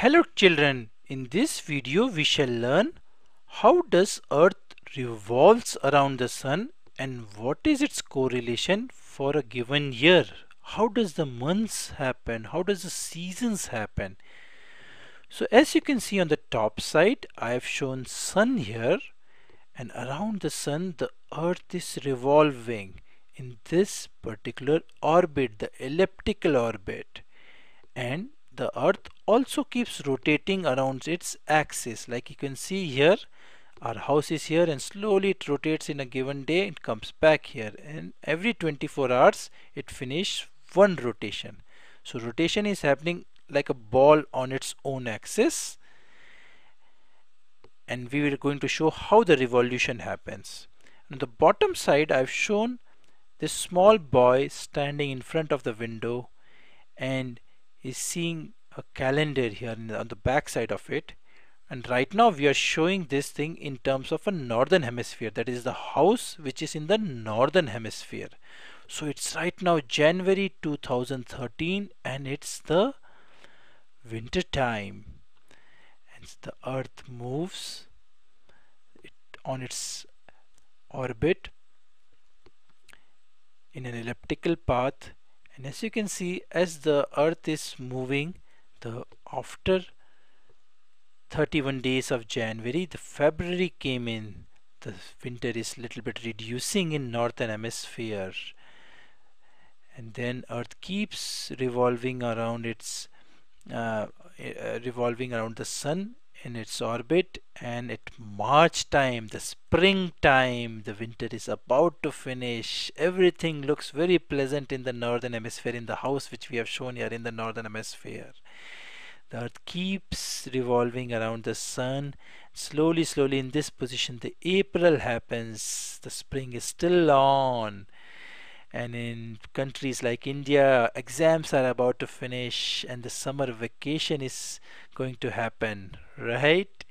Hello children, in this video we shall learn how does earth revolves around the sun and what is its correlation for a given year. How does the months happen? How does the seasons happen? So as you can see on the top side I have shown sun here and around the sun the earth is revolving in this particular orbit the elliptical orbit and the earth also keeps rotating around its axis. Like you can see here our house is here and slowly it rotates in a given day. It comes back here and every 24 hours it finishes one rotation. So rotation is happening like a ball on its own axis. And we are going to show how the revolution happens. On the bottom side I've shown this small boy standing in front of the window and is seeing a calendar here on the back side of it. And right now we are showing this thing in terms of a northern hemisphere. That is the house which is in the northern hemisphere. So it's right now January 2013 and it's the winter time. And the earth moves it on its orbit in an elliptical path. And as you can see as the earth is moving the after 31 days of January the February came in. The winter is little bit reducing in northern hemisphere. And then earth keeps revolving around its uh, uh, revolving around the sun in its orbit. And at March time the spring time the winter is about to finish. Everything looks very pleasant in the northern hemisphere in the house which we have shown here in the northern hemisphere the earth keeps revolving around the sun. Slowly slowly in this position the April happens. The spring is still on. And in countries like India exams are about to finish and the summer vacation is going to happen right?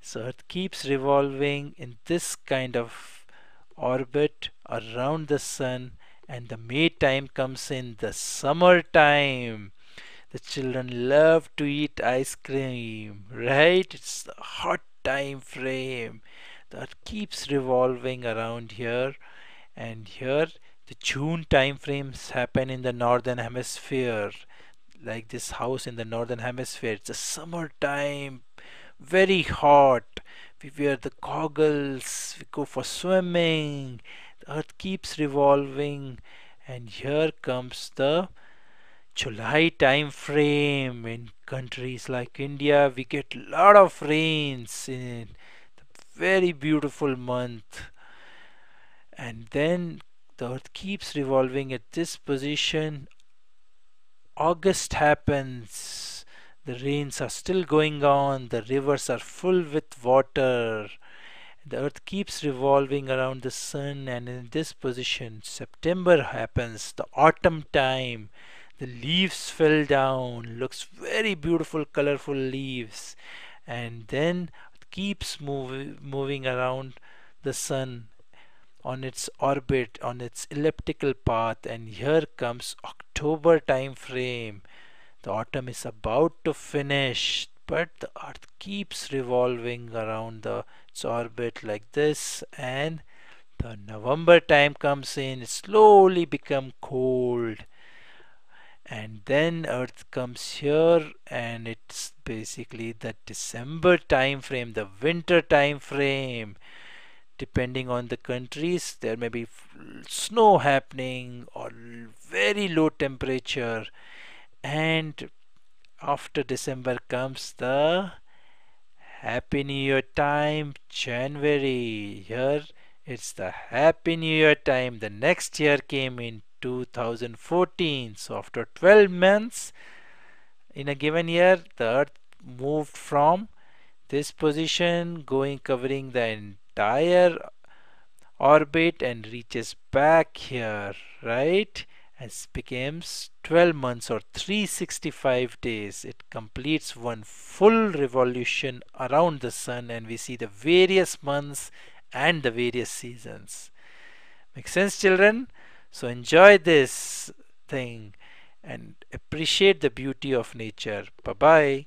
So it keeps revolving in this kind of orbit around the sun and the May time comes in the summer time the children love to eat ice cream right? It's the hot time frame that keeps revolving around here. And here the June time frames happen in the northern hemisphere like this house in the northern hemisphere. It's a summertime very hot. We wear the goggles we go for swimming. The earth keeps revolving. And here comes the July time frame. In countries like India we get a lot of rains in the very beautiful month. And then the earth keeps revolving at this position. August happens. The rains are still going on. The rivers are full with water. The earth keeps revolving around the sun and in this position September happens the autumn time the leaves fell down looks very beautiful colorful leaves. And then it keeps move, moving around the sun on its orbit on its elliptical path. And here comes October time frame. The autumn is about to finish but the earth keeps revolving around the its orbit like this. And the November time comes in. Slowly become cold and then earth comes here and it's basically the December time frame the winter time frame depending on the countries there may be snow happening or very low temperature. And after December comes the Happy New Year time January. Here it's the Happy New Year time. The next year came in 2014 so after 12 months in a given year the earth moved from this position going covering the entire orbit and reaches back here right? And becomes 12 months or 365 days it completes one full revolution around the sun and we see the various months and the various seasons. Make sense children so enjoy this thing and appreciate the beauty of nature. Bye bye